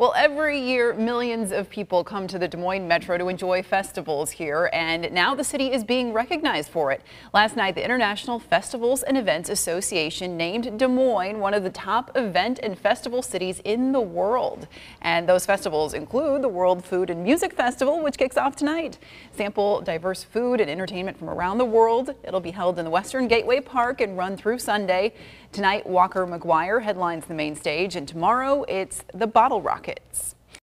Well, every year, millions of people come to the Des Moines Metro to enjoy festivals here, and now the city is being recognized for it. Last night, the International Festivals and Events Association named Des Moines one of the top event and festival cities in the world. And those festivals include the World Food and Music Festival, which kicks off tonight. Sample diverse food and entertainment from around the world. It'll be held in the Western Gateway Park and run through Sunday. Tonight, Walker McGuire headlines the main stage, and tomorrow it's the Bottle Rocket. Rockets.